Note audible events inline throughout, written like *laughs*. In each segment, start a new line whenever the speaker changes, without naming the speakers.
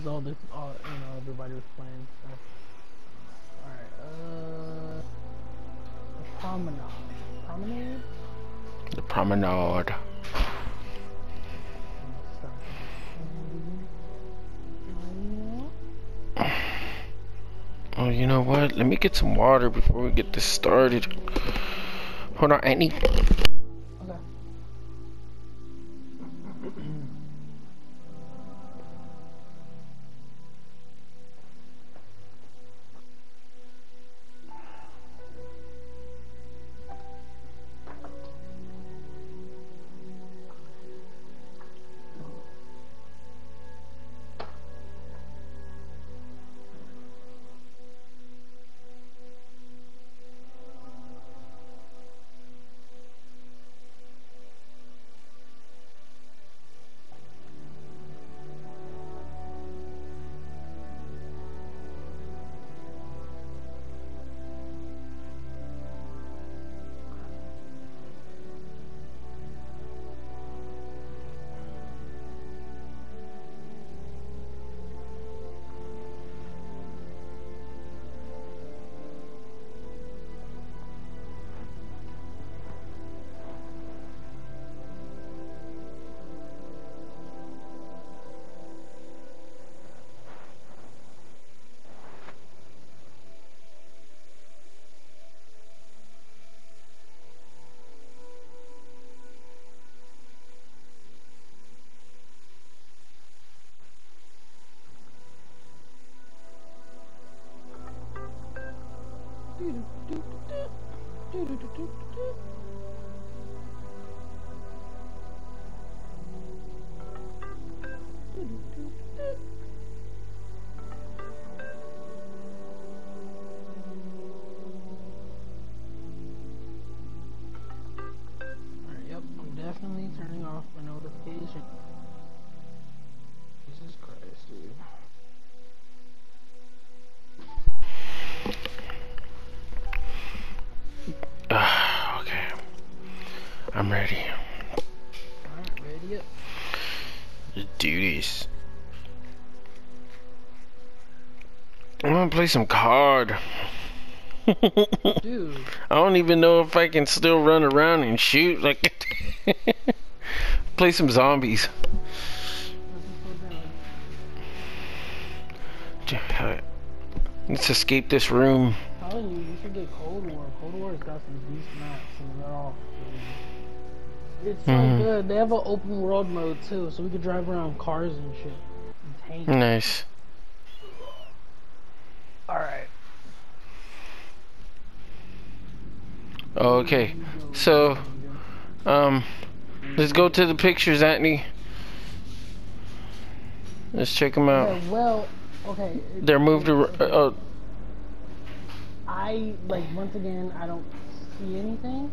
because all the, all, you know, everybody was playing. So. All right. Uh, the promenade. Promenade.
The promenade. Oh, you know what? Let me get some water before we get this started. Hold on, Annie. Thank you. Play some card.
Dude,
I don't even know if I can still run around and shoot. Like, *laughs* play some zombies. Let's escape this room.
Telling you, you should get Cold War. Cold War's got some decent maps and they're all. It's so
Mhm.
good. They have an open world mode too, so we could drive around cars and shit. And tanks.
Nice.
Alright.
Okay, so, um, let's go to the pictures, Anthony. Let's check them out.
Okay, well, okay.
They're moved around. Oh,
I, like, once again, I don't see anything.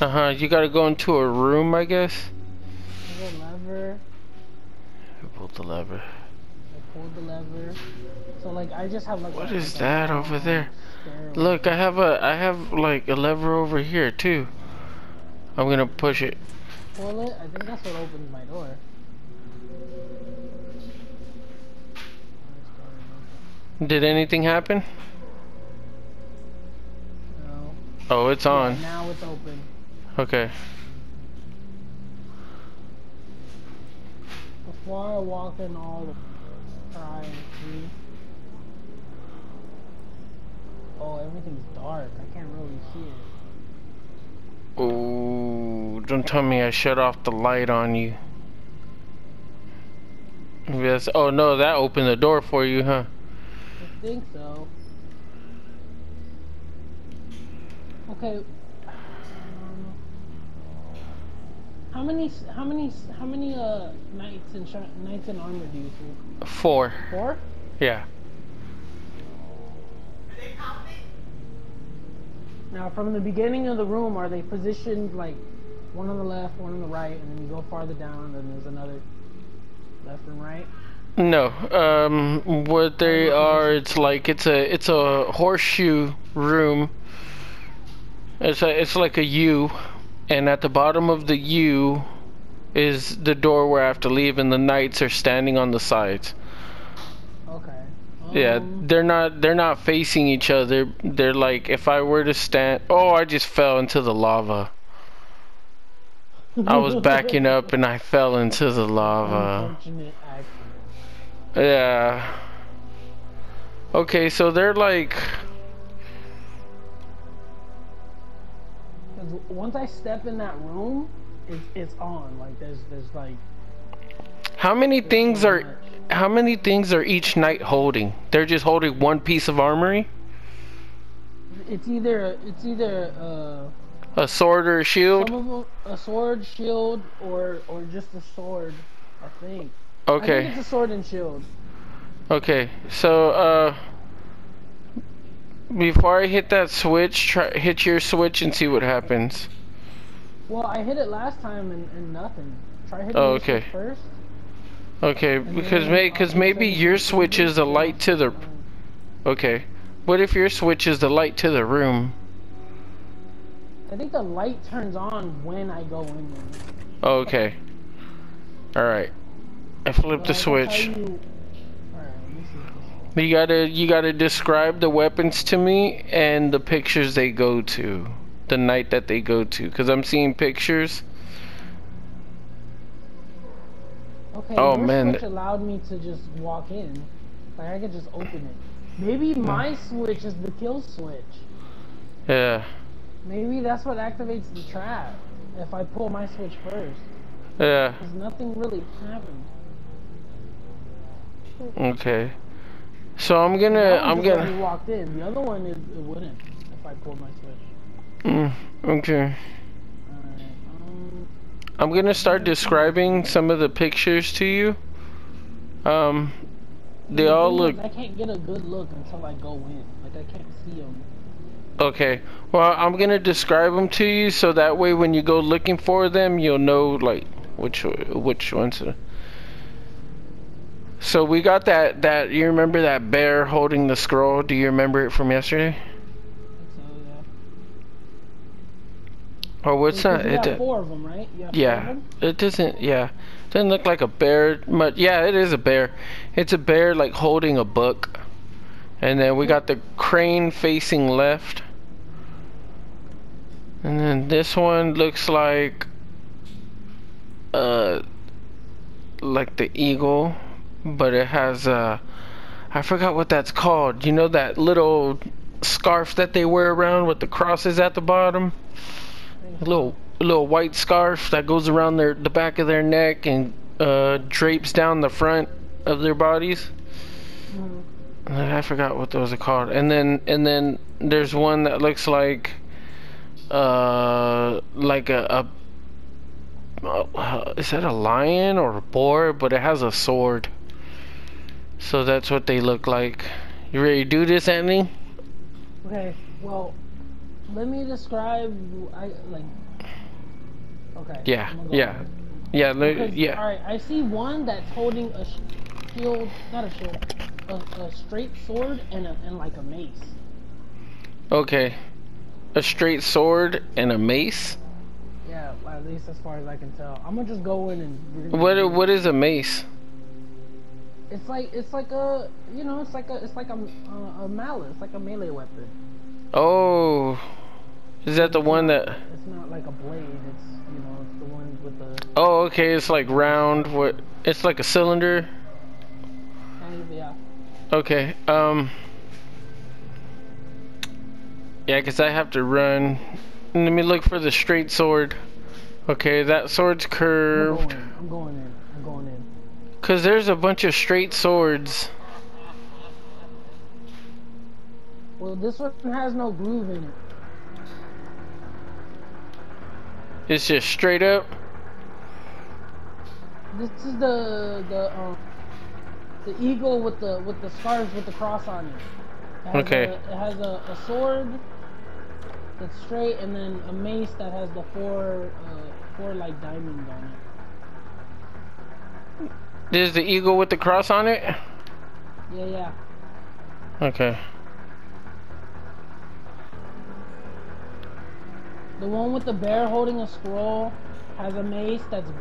uh huh. You gotta go into a room, I guess.
There's a lever.
Pull the lever.
I pulled the lever. So, like, I just have, like,
What
a,
is
like
that over there?
stairway.
Look, I have a, I have like a lever over here too. I'm gonna push it.
Pull it. I think that's what opens my door.
Did anything happen?
No.
Oh, it's
Yeah,
on.
now it's open.
Okay.
Before I walk in all the try and see. Oh, everything's dark. I can't really see it.
Oh, don't tell me I shut off the light on you. Yes. Oh no, that opened the door for you, huh?
I think so. Okay. How many? How many? How many? Uh, knights in knights in armor do you see?
Four.
Four.
Yeah.
Now, from the beginning of the room, are they positioned like one on the left, one on the right, and then you go farther down, and there's another left and right?
No. Um, what they are, it's like it's a it's a horseshoe room. It's a it's like a U, and at the bottom of the U is the door where I have to leave, and the knights are standing on the sides. Okay. Yeah,
Um,
they're not they're not facing each other. They're like if I were to stand Oh, I just fell into the lava. I was *laughs* backing up and I fell into the lava. Yeah. Okay, so they're like
once I step in that room, it's it's on. Like there's there's like
how many things
so
are how many things are each knight holding? They're just holding one piece of armory?
It's either it's either uh
A sword or a shield?
some of them a sword, shield, or or just a sword. I think. Okay. I think
Okay.
it's a sword and shield.
Okay. So uh before I hit that switch, try hit your switch and see what happens.
Well, I hit it last time and, and nothing. Try hitting
Oh, okay.
first.
Okay, because may because maybe your switch is the light to the Okay. What if your switch is the light to the room?
I think the light turns on when I go in there.
Okay. Alright. I flipped
But
the
I
switch.
tell you- Alright, let me see
You gotta you gotta describe the weapons to me and the pictures they go to. The knight that they go to. Cause I'm seeing pictures.
Okay,
Oh,
your
man.
switch allowed me to just walk in. Like I could just open it. Maybe hmm. my switch is the kill switch.
Yeah.
Maybe that's what activates the trap. If I pull my switch first,
Yeah.
because nothing really happened.
Okay. So I'm gonna I'm gonna
walked in. The other one is it wouldn't if I pulled my switch.
mm, okay.
Um,
I'm gonna start describing some of the pictures to you. Um, they all look
I can't get a good look until I go in. Like I can't see them.
okay. Well, I'm gonna describe them to you so that way when you go looking for them, you'll know like which which ones. are- So we got that that you remember that bear holding the scroll? Do you remember it from yesterday? Or what's that? It,
have four of them, right? You have four of
Yeah, it doesn't. Yeah, doesn't look like a bear. But yeah, it is a bear. It's a bear like holding a book, and then we got the crane facing left, and then this one looks like uh like the eagle, but it has uh I forgot what that's called. You know that little scarf that they wear around with the crosses at the bottom a little a little white scarf that goes around their the back of their neck and uh, drapes down the front of their bodies.
Mhm.
I forgot what those are called. And then and then there's one that looks like uh like a, a uh, is that a lion or a boar? But it has a sword. So that's what they look like. You ready to do this, Anthony?
Okay, well, let me describe. I like. Okay.
Yeah,
go
yeah.
on.
Yeah,
Because,
yeah.
All right, I see one that's holding a shield, not a shield, a, a straight sword and a, and like a mace.
Okay. A straight sword and a mace?
Yeah, at least as far as I can tell. I'm gonna just go in and.
What what is a mace?
It's like it's like a you know it's like a it's like a a, a mallet. It's like a melee weapon.
Oh. Is that the one that
It's not like a blade. It's you know it's the one with the
Oh, okay, it's like round what it's like a cylinder.
kind of yeah.
Okay. Um Yeah, cuz I have to run. Let me look for the straight sword. Okay, that sword's curved.
I'm going. I'm going in. I'm going in.
Cuz there's a bunch of straight swords.
Well, this one has no groove in it.
It's just straight up.
This is the the um the eagle with the with the scars with the cross on it. it
Okay.
A, it has a, a sword that's straight, and then a mace that has the four uh, four like diamonds on it.
This is the eagle with the cross on it?
Yeah, yeah.
Okay.
The one with the bear holding a scroll has a mace that's it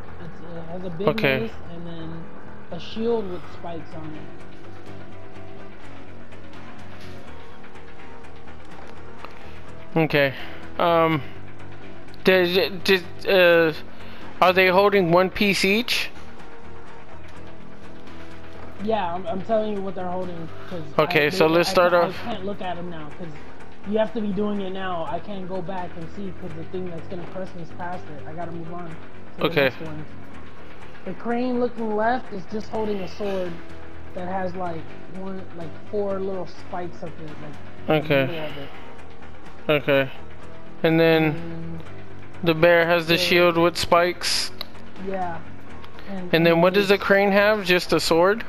has a big
okay.
mace and then a shield with spikes on it.
Okay. Um. Does, just uh, are they holding one piece each?
Yeah, I'm, I'm telling you what they're holding. Cause
Okay,
I,
so let's
I
start
can't-
off-
I can't look at them now because you have to be doing it now. I can't go back and see because the thing that's gonna press me is past it. I gotta move on. To
Okay.
The, next one. the crane looking left is just holding a sword that has like one, like four little spikes up it, like
Okay.
it.
Okay. And then
And,
the bear has the
So-
shield with spikes.
yeah.
And then what does the crane have? Just a sword?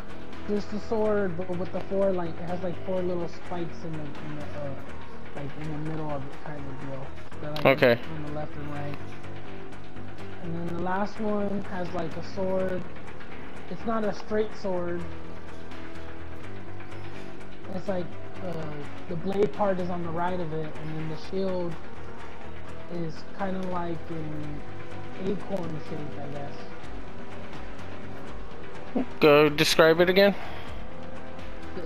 Just a sword, but with the four like it has like four little spikes in the in the uh, like in the middle of it kind of deal. They're like
Okay.
on the left and right. And then the last one has like a sword. It's not a straight sword. It's like uh, the blade part is on the right of it, and then the shield is kind of like an acorn shape, I guess.
Go describe it again.
the,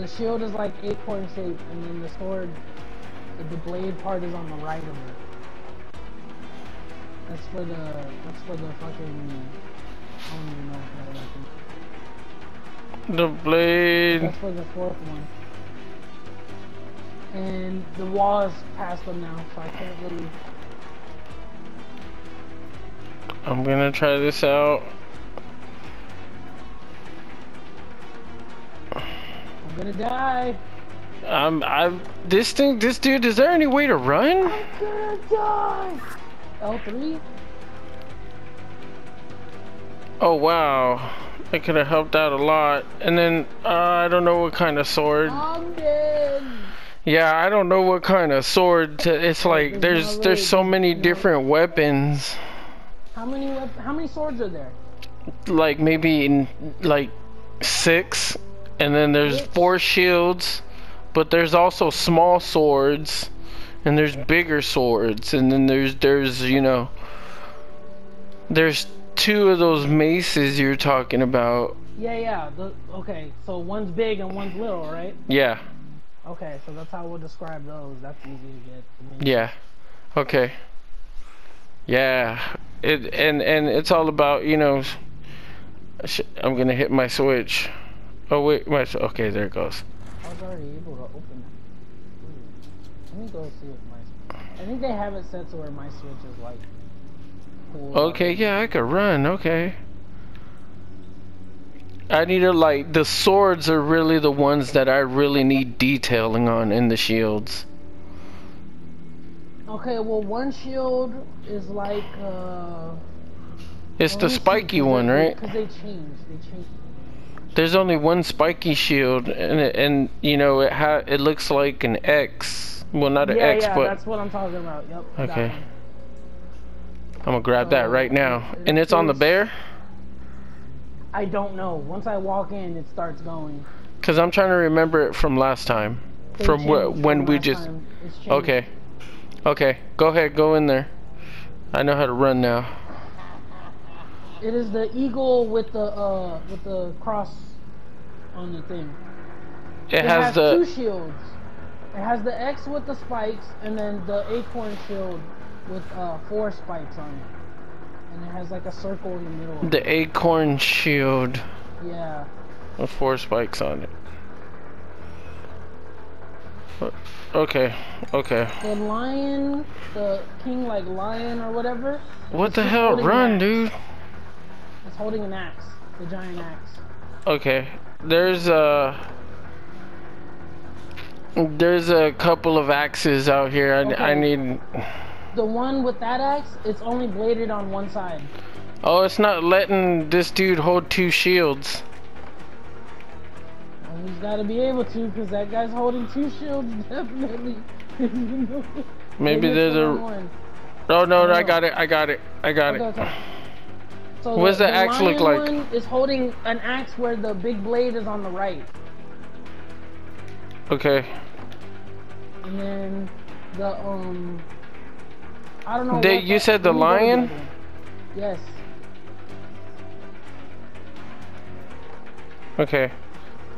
the shield is like acorn shaped, and then the sword, the, the blade part is on the right of it. That's for the, that's for the fucking, I don't even know what that weapon.
The blade.
That's for the fourth one. And the wall is past them now, so I can't really.
I'm gonna try this out.
I'm gonna die.
I'm. I'm. This thing. This dude. Is there any way to run?
I'm gonna die. L3.
Oh wow. That could have helped out a lot. And then uh, I don't know what kind of sword. Yeah, I don't know what kind of sword. To, it's like
there's
there's there's so many different weapons.
How many How many swords are there?
Like maybe in, like six, and then there's four shields, but there's also small swords, and there's bigger swords, and then there's there's you know there's two of those maces you're talking about.
Yeah, yeah. The, okay, so one's big and one's little, right?
Yeah,
Okay, so that's how we'll describe those. That's easy to get. I mean,
yeah, okay, yeah. It and and it's all about you know. I'm gonna hit my switch. Oh wait, s- okay, there it goes.
I was already able to open it. Ooh. Let me go see what my. I think they have it set to where my switch is like. Cool.
Okay, yeah, I could run. Okay. I need to like the swords are really the ones that I really need detailing on in the shields.
Okay, well, one shield is like. uh
It's the spiky one, right?
Because they change. They change.
There's only one spiky shield, and it, and you know it ha it looks like an X. Well, not an
yeah,
X,
yeah,
but
that's what I'm talking about. Yep.
Okay. I'm gonna grab that
um,
right now. And it's on the bear,
I don't know. Once I walk in, it starts going.
cause I'm trying to remember it from last time,
They
from wh- when
from
we just.
time. It's changed.
Okay. Okay. Go ahead. Go in there. I know how to run now.
It is the eagle with the uh with the cross on the thing.
It,
It
has,
has
the.
two shields. It has the X with the spikes, and then the acorn shield with uh, four spikes on it. And it has like a circle in the middle. Of it.
The acorn shield
Yeah.
with four spikes on it. Okay, okay.
The lion, the king like lion or whatever,
What the hell? Run, dude.
Holding an axe, the giant axe.
Okay. There's a. There's a couple of axes out here. I, I need.
The one with that axe, it's only bladed on one side.
Oh, it's not letting this dude hold two shields.
Well, he's got to be able to, because that guy's holding two shields, *laughs* definitely.
Maybe
it's
there's a.
one.
Oh no,
don't
I got it. I got it. I got
Okay,
it.
okay. So
What does the axe
lion
look like?
One is holding an axe where the big blade is on the right,
Okay.
and then the um, I don't know.
The-
what
you said the
let me go to
lion?
Yes.
Okay.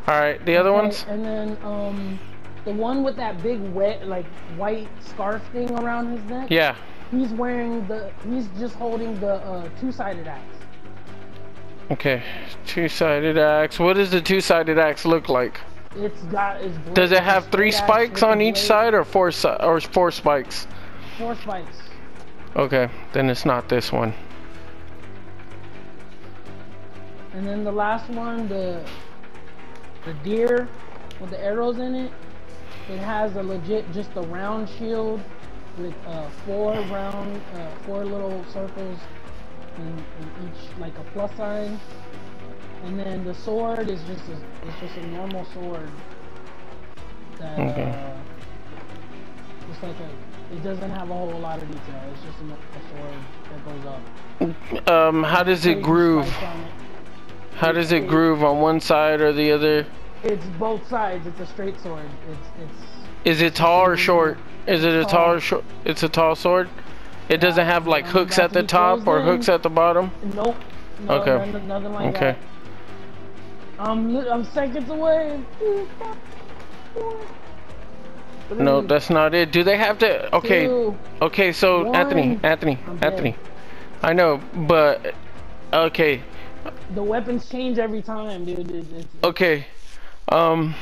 All right. The other
Okay,
ones.
And then um, the one with that big wet like white scarf thing around his neck.
Yeah.
He's wearing the. He's just holding the uh, two-sided axe.
Okay. Two-sided axe. What does the two-sided axe look like?
It's got. It's
Does it have three spikes on each
blade-
side or four si or four spikes?
Four spikes.
Okay, then it's not this one.
And then the last one, the the deer with the arrows in it, it has a legit just a round shield with uh, four round, uh, four little circles in, in each like a plus sign. And then the sword is just a, it's just a normal sword. That
Okay.
uh, just like a, it doesn't have a whole lot of detail. It's just a, a sword that goes up.
Um, how does it groove?
it.
How does it groove on one side or the other?
It's both sides. It's a straight sword. It's it's.
Is it tall or short? Is it a tall
Tall.
or short? It's a tall sword. It doesn't have like hooks at the top or hooks at the bottom.
Nope. No,
Okay.
Nothing, like
Okay.
that. I'm I'm seconds away. Two, five, four,
No, that's not it. Do they have to? Okay.
two.
Okay. So
One.
Anthony, Anthony,
I'm dead.
Anthony. I know, but okay,
The weapons change every time, dude. It's, it's,
okay. Um.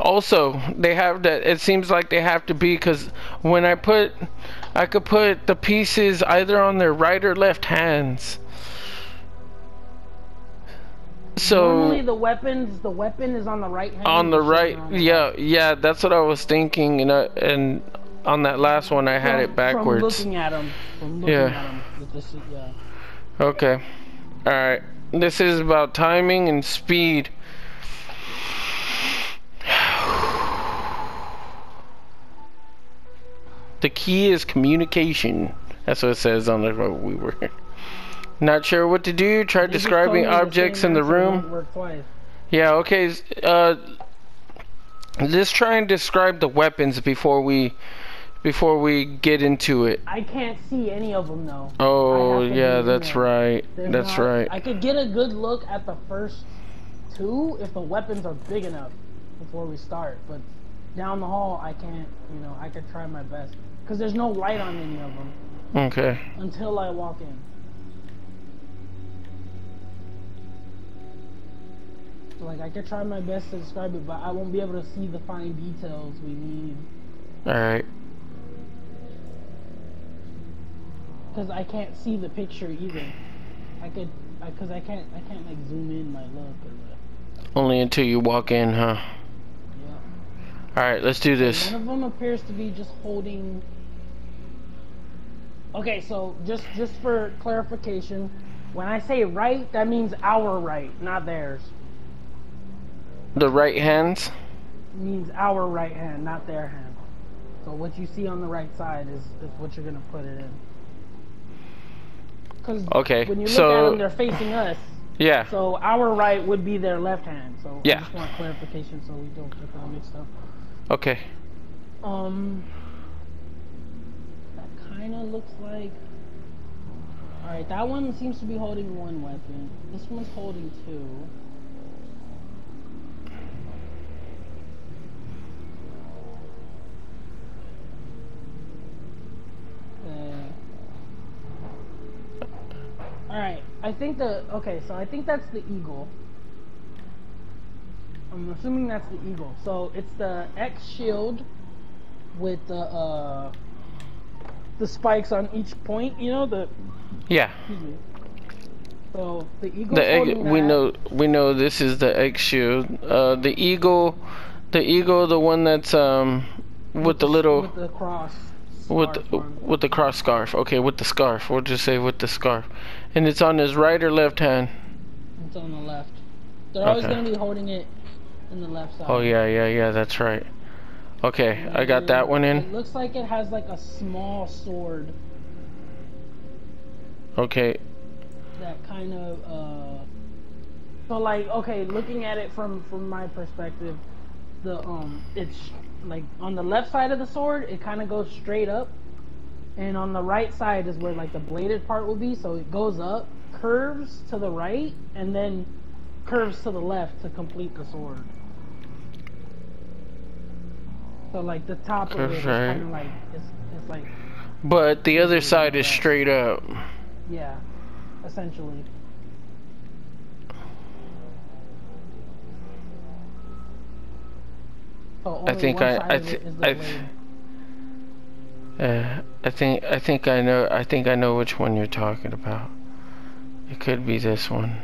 Also, they have that. It seems like they have to be because when I put, I could put the pieces either on their right or left hands. So
normally the weapons, the weapon is on the right hand.
on the right,
on
yeah, yeah, that's what I was thinking, and I, and on that last one I had
From-
it backwards.
From looking at them, looking
Yeah.
at 'em with this, yeah.
Okay. Alright. This is about timing and speed. The key is communication. That's what it says on the what we were. Not sure what to do. Try
You
describing
me the
objects in the room.
won't work twice.
Yeah, okay. Uh, let's try and describe the weapons before we before we get into it.
I can't see any of them though.
Oh,
I have to
yeah, that's
there.
right.
There's
That's
not-
right.
I could get a good look at the first two if the weapons are big enough before we start, but down the hall I can't. You know, I could try my best because there's no light on any of them
Okay.
until I walk in. Like I could try my best to describe it, but I won't be able to see the fine details we need
Alright.
because I can't see the picture either. I could, because I, can't, I can't like zoom in my look or the,
Only until you walk in, huh? Alright, let's do this.
One of them appears to be just holding. Okay, so just just for clarification, when I say right, that means our right, not theirs.
The right hands?
It means our right hand, not their hand. So what you see on the right side is, is what you're gonna put it in. Because
Okay,
when you look
so-
at them, they're facing us.
Yeah.
So our right would be their left hand. So
Yeah.
I just want clarification so we don't get that mixed up.
Okay.
Um, that kind of looks like. All right, that one seems to be holding one weapon. This one's holding two. Uh, all right, I think the okay, so I think that's the eagle. I'm assuming that's the eagle. So it's the X shield with the uh the spikes on each point. You know the.
Yeah.
Excuse me. So the eagle.
The egg, we know we know this is the egg shield. Uh the eagle the eagle the one that's um with the little
with the cross.
with
scarf
the, with the cross scarf. Okay, with the scarf. We'll just say with the scarf. And it's on his right or left hand.
It's on the left. They're always gonna be holding it in the left side.
Oh yeah, yeah, yeah, that's right. Okay, I got that one
It
in.
looks like it has like a small sword
Okay.
that kind of uh so like okay looking at it from from my perspective the um it's like on the left side of the sword it kind of goes straight up and on the right side is where like the bladed part will be so it goes up curves to the right and then curves to the left to complete the sword So like the top of it is
Okay.
kind of like it's, it's like
But the other side is straight up.
yeah, essentially. So only
think I- I
of it
thi-
is the
I th- Uh, I think I think I know I think I know which one you're talking about. It could be this one.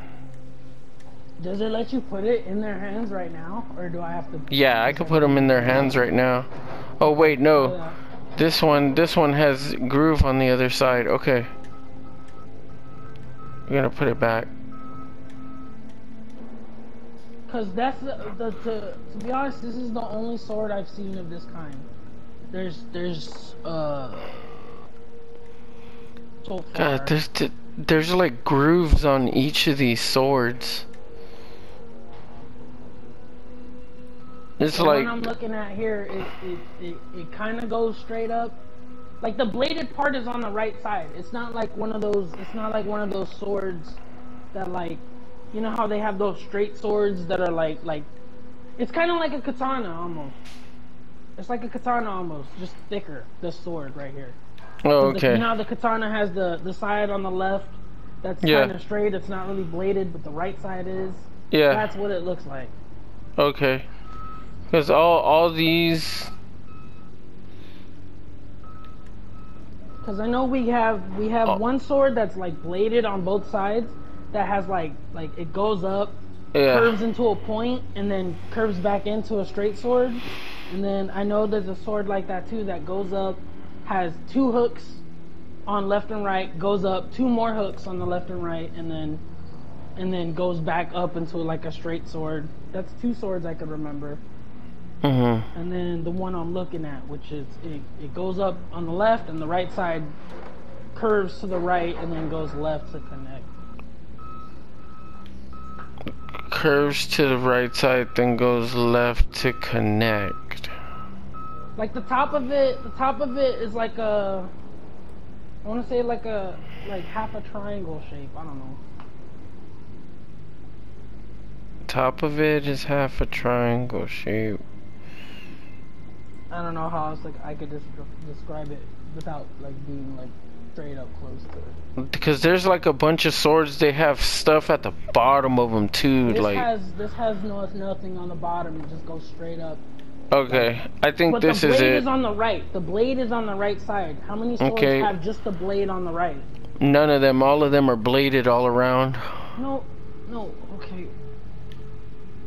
Does it let you put it in their hands right now, or do I have to?
Yeah, I could put them in their hands right now. Oh wait, no.
Yeah.
This one this one has groove on the other side. Okay. I'm gonna put it back.
Cause that's the, the to, to be honest, this is the only sword I've seen of this kind. There's there's uh so.
God, there's there's like grooves on each of these swords. It's
the
like
I'm looking at here, it it, it, it kind of goes straight up. Like the bladed part is on the right side. It's not like one of those. It's not like one of those swords that like, you know how they have those straight swords that are like like. It's kind of like a katana almost. It's like a katana almost, just thicker. This sword right here.
oh,
The-
okay.
you know how the katana has the the side on the left that's
Yeah.
kind of straight. It's not really bladed, but the right side is.
Yeah.
That's what it looks like.
Okay. Because all all these
Because I know we have we have
Oh.
one sword that's like bladed on both sides that has like like it goes up,
yeah.
curves into a point, and then curves back into a straight sword. And then I know there's a sword like that too that goes up, has two hooks on left and right, goes up, two more hooks on the left and right, and then and then goes back up into like a straight sword. That's two swords I could remember.
Mhm.
And then the one I'm looking at, which is it, it goes up on the left and the right side curves to the right and then goes left to connect.
Curves to the right side, then goes left to connect.
Like the top of it, the top of it is like a, I want to say like a like half a triangle shape. I don't know.
Top of it is half a triangle shape.
I don't know how else like I could just describe it without like being like straight up close to it.
Because there's like a bunch of swords, they have stuff at the bottom of them too.
This
like,
has this has no nothing on the bottom. It just goes straight up.
okay, I think
But
this
the blade is on the right. The blade is on the right side. How many swords
Okay.
have just the blade on the right?
None of them, all of them are bladed all around.
No, no. Okay.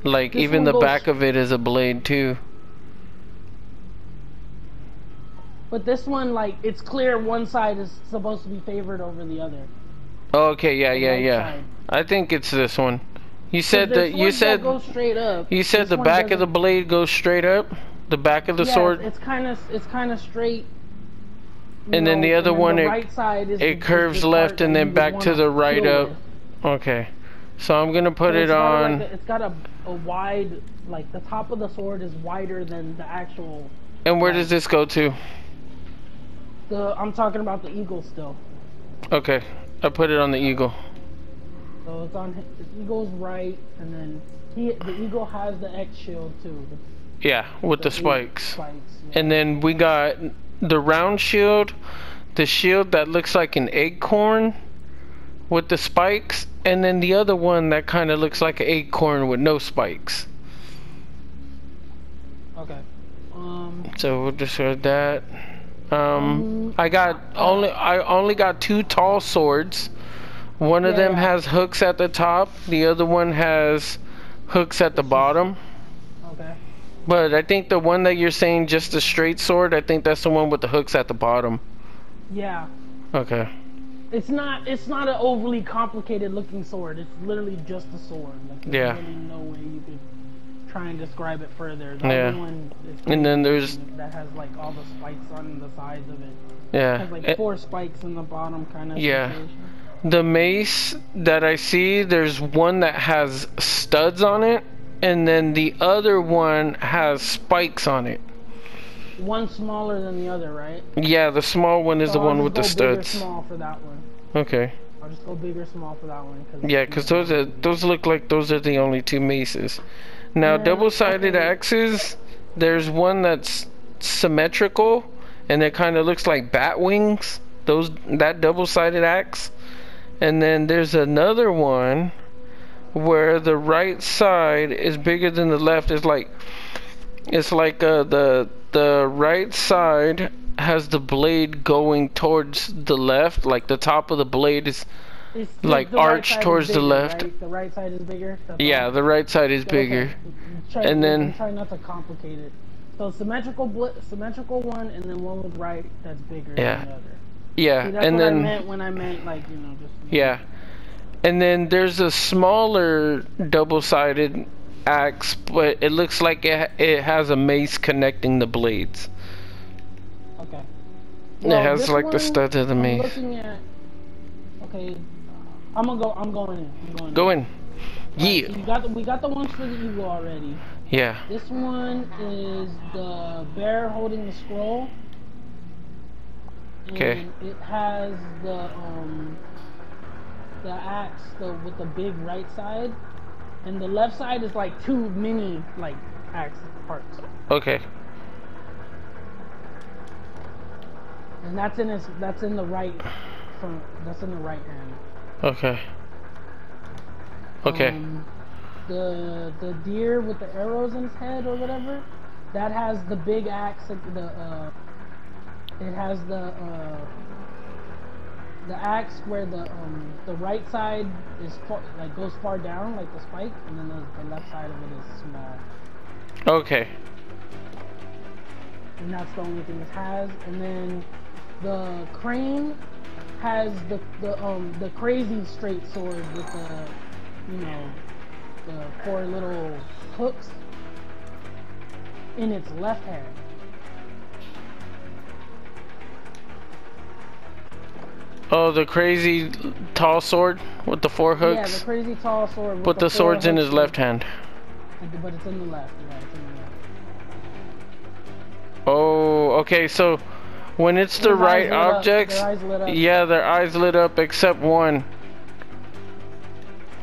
Like
This
even the
goes-
back of it is a blade too.
But this one, like, it's clear one side is supposed to be favored over the other.
Okay, yeah,
The
yeah, yeah.
side.
I think it's this one. You said that you said
go straight up.
you said the back of the blade goes straight up. The back of the
Yeah,
sword.
It's kind of it's kind of straight.
And then the other
then
one,
the
it-
right side is the-
curves left and then back to the right up.
with.
Okay. So I'm gonna put it on.
Like a, it's got a, a wide, like the top of the sword is wider than the actual.
and where does this go to?
The I'm talking about the eagle still.
Okay. I put it on the eagle.
So it's on the eagle's right, and then he the eagle has the X shield too.
Yeah, with the
eagle
spikes.
Spikes. yeah.
And then we got the round shield, the shield that looks like an acorn with the spikes, and then the other one that kind of looks like an acorn with no spikes.
Okay. Um.
So we'll just discard that. Um, I got only I only got two tall swords. One of them has hooks at the top. The other one has hooks at the bottom.
Okay.
But I think the one that you're saying just a straight sword, I think that's the one with the hooks at the bottom.
Yeah.
Okay.
It's not. It's not an overly complicated looking sword. It's literally just a sword. Like,
Yeah.
really no way you could try and describe it further. The
Yeah.
one is
And then there's
that has like all the spikes on the sides of it.
yeah.
has like
Eh,
four spikes in the bottom, kind of.
Yeah.
situation.
The mace that I see, there's one that has studs on it, and then the other one has spikes on it.
One smaller than the other, right?
Yeah, the small one is
So
the
I'll
one with the studs.
small for that one.
Okay.
I'll just go bigger, small for that one. Cause
Yeah, because those are those look like those are the only two maces. Now, double-sided axes, there's one that's symmetrical, and it kind of looks like bat wings. Those that double-sided axe, and then there's another one where the right side is bigger than the left. It's like it's like uh, the the right side has the blade going towards the left, like the top of the blade is like
the
arch
is
towards the left.
right? The right side is bigger.
Yeah, the right side is bigger.
Try,
And then-
try not to complicate it. So symmetrical, symmetrical one, and then one with right that's bigger
Yeah.
than the other.
Yeah,
See,
and
what I
then
meant when I meant like you know just.
yeah, and then there's a smaller double-sided axe, but it looks like it it has a mace connecting the blades.
Okay.
It has like the stud of the
I'm
mace.
looking at. Okay, I'm gonna go. I'm going in. I'm going.
Go
in.
in. Yeah.
so you got the, we got the ones for the eagle already.
Yeah.
This one is the bear holding the scroll.
Okay.
It has the um the axe the with the big right side, and the left side is like two mini like axe parts,
Okay.
and that's in his that's in the right front that's in the right hand.
Okay. Okay.
Um, the the deer with the arrows in his head or whatever, that has the big axe. The uh, it has the uh, the axe where the um the right side is far, like goes far down like the spike, and then the, the left side of it is small.
Okay.
And that's the only thing it has. And then the crane has the the um the crazy straight sword with the you know the four little hooks in its left hand.
Oh, the crazy tall sword with the four hooks.
Yeah, the crazy tall sword. With
but the
four
sword's in his left hand.
But it's in the left. Yeah, it's in the left.
Oh, okay. So when it's the
eyes
right objects,
their eyes lit up.
yeah, their eyes lit up except one.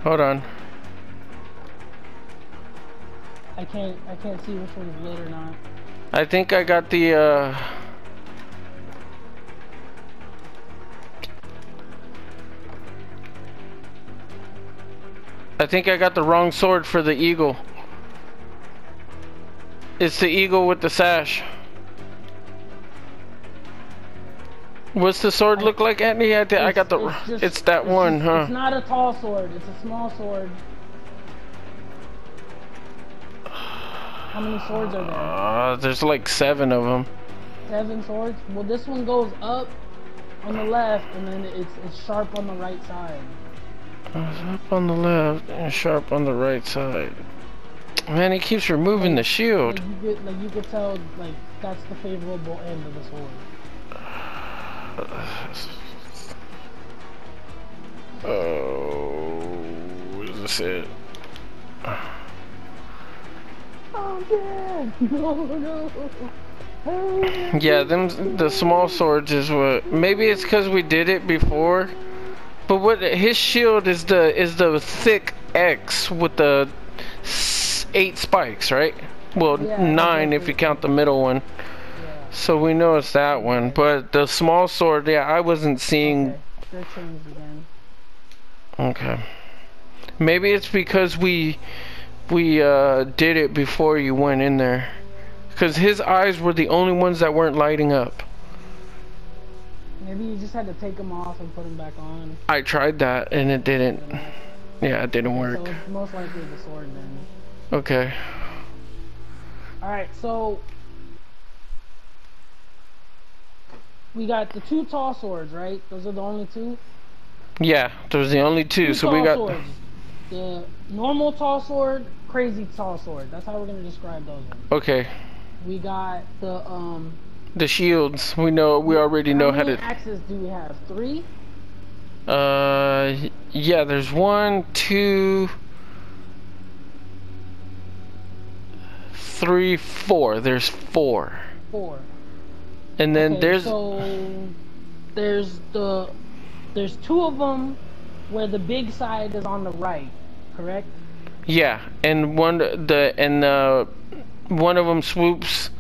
Hold on.
I can't I can't see which one's lit or not.
I think I got the uh I think I got the wrong sword for the eagle. It's the eagle with the sash. What's the sword look like, Anthony? I, I got the.
It's,
It's, that
it's
one,
just-
huh?
It's not a tall sword. It's a small sword. How many swords are there?
Uh, there's like seven of them.
Seven swords. Well, this one goes up on the left, and then it's it's sharp on the right side.
Up on the left and sharp on the right side. Man, he keeps removing the
Like
shield.
you could like you could tell like that's the favorable end of the sword.
Oh, is this it?
Oh yeah! No no. Oh,
Yeah, them the small swords is what. Maybe it's because we did it before. But what his shield is the is the thick X with the eight spikes, right? Well,
Yeah,
nine if you count the middle one. So we know it's that one. But the small sword, yeah, I wasn't seeing.
Okay. Changed again.
Okay. Maybe it's because we we uh did it before you went in there. Cuz his eyes were the only ones that weren't lighting up.
Maybe you just had to take them off and put them back on.
I tried that and it didn't. Yeah, it didn't
So
work.
it's most likely the sword then.
Okay.
Alright, so we got the two tall swords, right? Those are the only two.
Yeah, there's the only two,
Two
so we got
swords. The normal tall sword, crazy tall sword. That's how we're gonna describe those ones.
Okay.
We got the um
The shields. We know we already know how
many
to
axes do we have? Three?
uh yeah, there's one, two three, four. There's four.
Four.
And then
Okay,
there's
so there's the there's two of them where the big side is on the right, correct?
Yeah, and one the and uh one of them swoops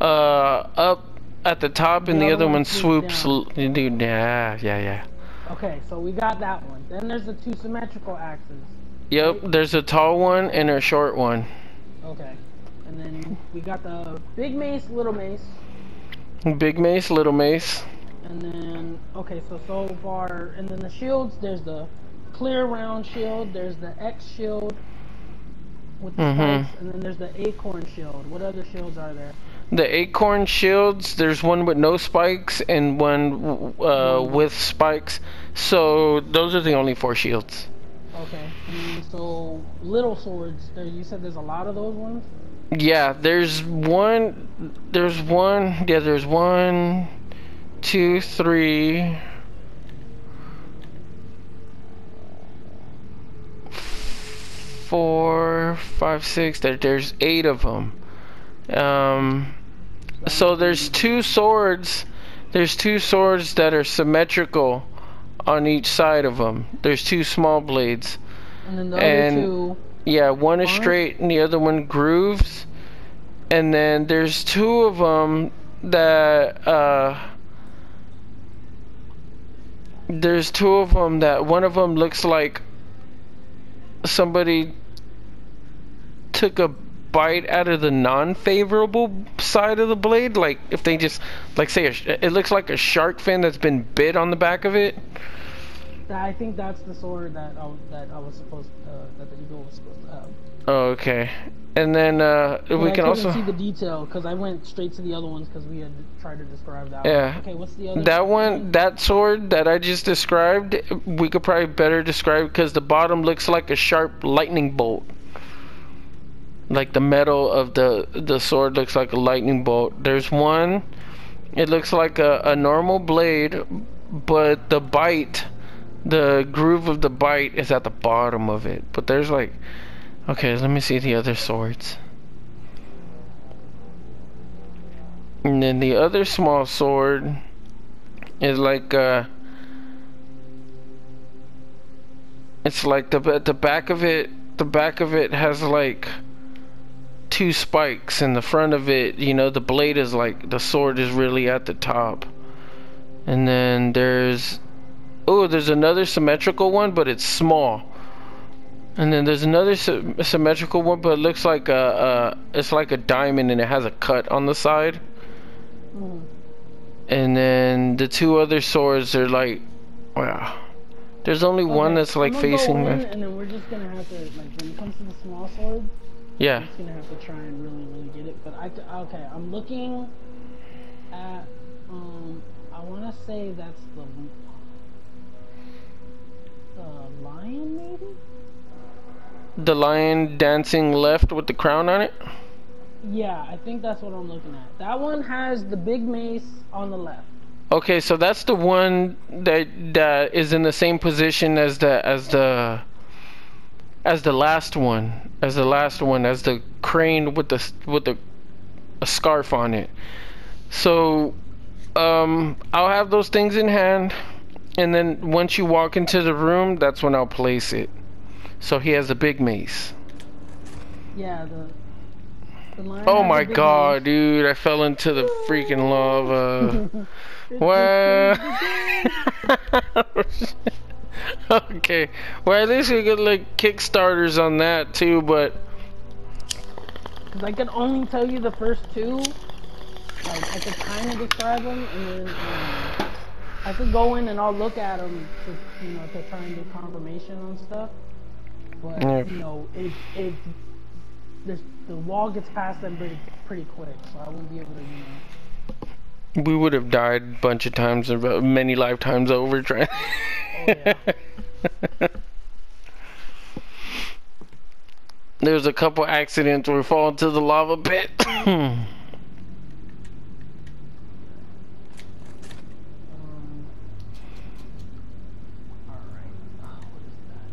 uh, up at the top, and
The
the,
other one
one
swoops.
Dude, yeah, yeah, yeah.
Okay, so we got that one. Then there's the two symmetrical axes.
Yep. There's a tall one and a short one.
Okay. And then we got the big mace, little mace.
Big mace, little mace.
And then, okay, so so far, and then the shields, there's the clear round shield, there's the X shield with the
mm -hmm.
spikes, and then there's the acorn shield. What other shields are there?
The acorn shields, there's one with no spikes and one uh, with spikes. So those are the only four shields.
Okay. And so little swords, there, you said there's a lot of those ones?
Yeah, there's one. There's one. Yeah, there's one, two, three, four, five, six. There, there's eight of them. Um, so there's two swords. There's two swords that are symmetrical on each side of them. There's two small blades.
And then the
And-
other two,
Yeah, one is straight and the other one grooves. And then there's two of them that uh there's two of them that one of them looks like somebody took a bite out of the non-favorable side of the blade like if they just like say a, it looks like a shark fin that's been bit on the back of it
I think that's the sword that I, that I was supposed, uh, that the eagle was supposed to have.
oh, okay and then uh we
I
can also
see the detail because I went straight to the other ones because we had tried to describe that.
Yeah.
One. Okay, what's the other?
That one, that sword that I just described, we could probably better describe because the bottom looks like a sharp lightning bolt. Like the metal of the the sword looks like a lightning bolt. There's one, it looks like a, a normal blade, but the bite, the groove of the bite is at the bottom of it. But there's like, okay, let me see the other swords. And then the other small sword is like uh it's like the the back of it the back of it has like two spikes and the front of it you know the blade is like the sword is really at the top and then there's oh there's another symmetrical one but it's small and then there's another sy- symmetrical one but it looks like a, it's like a diamond and it has a cut on the side
Mhm.
and then the two other swords are like, wow. There's only one that's like facing
in,
left.
and then we're just gonna have to like when it comes to the small sword,
Yeah.
I'm just gonna have to try and really, really get it. But I okay, I'm looking at um, I want to say that's the the lion maybe.
The lion dancing left with the crown on it.
Yeah, I think that's what I'm looking at. That one has the big mace on the left.
Okay, so that's the one that that is in the same position as the as the as the last one, as the last one, as the crane with the with the a scarf on it. So, um, I'll have those things in hand, and then once you walk into the room, that's when I'll place it. So he has a big mace.
Yeah, the. the
Oh my god, dude! I fell into the freaking lava. *laughs*
mace.
Well, *laughs* okay. Well, at least we get like kickstarters on that too. but
Cause I could only tell you the first two. Like, I could kind of describe them, and then um, I could go in and I'll look at them to, you know, to try and get confirmation on stuff. But
Yeah.
you know, it it this, the wall gets past them pretty pretty quick, so I wouldn't be able to, you know.
we would have died a bunch of times, many lifetimes over trying. *laughs*
Oh, yeah.
There's a couple accidents where we fall into the lava pit. *clears throat*
Um, alright. Oh, what is that?